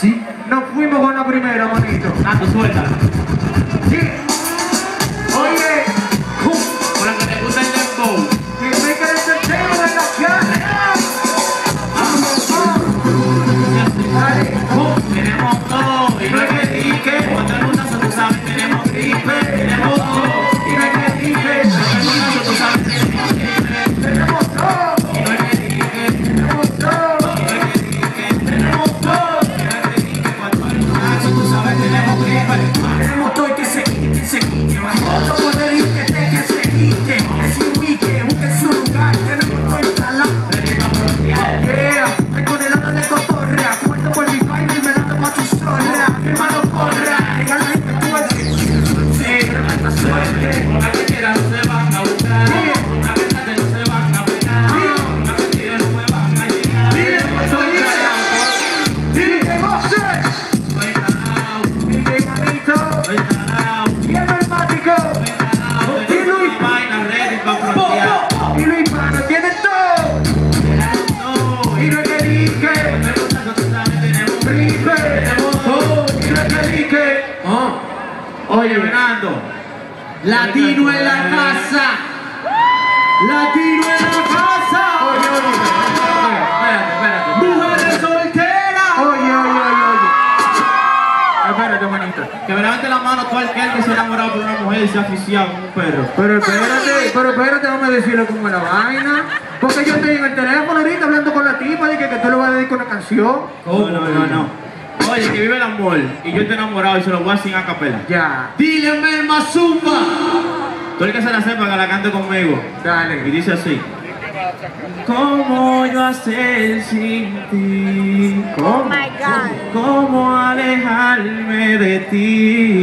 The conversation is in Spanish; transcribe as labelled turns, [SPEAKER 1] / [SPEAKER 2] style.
[SPEAKER 1] Sí.
[SPEAKER 2] Nos fuimos con la primera, manito.
[SPEAKER 1] Ah. Oye, Fernando.
[SPEAKER 3] Latino en la casa. Latino en la casa.
[SPEAKER 2] Oye, oye.
[SPEAKER 1] Espérate, espérate.
[SPEAKER 3] Mujeres solteras.
[SPEAKER 2] Oye, oye, oye, oye. Espérate, manito.
[SPEAKER 1] Que me levante la mano todo aquel que se ha enamorado por una mujer y se ha asfixiado con un perro.
[SPEAKER 2] Pero espérate, pero espérate, vamos a decirle cómo es la vaina. Porque yo estoy en el teléfono ahorita hablando con la tipa de que, que tú le vas a dedicar una canción.
[SPEAKER 1] No, no, no, no. Oye, que vive el amor y yo estoy enamorado y se lo voy a decir a capela.
[SPEAKER 2] Ya,
[SPEAKER 3] Dile Melma Zumba.
[SPEAKER 1] Tú el que se la sepa que la cante conmigo. Y
[SPEAKER 2] dale.
[SPEAKER 1] dice así. ¿Cómo yo hacer sin ti?
[SPEAKER 4] Oh my God.
[SPEAKER 1] ¿Cómo alejarme de ti?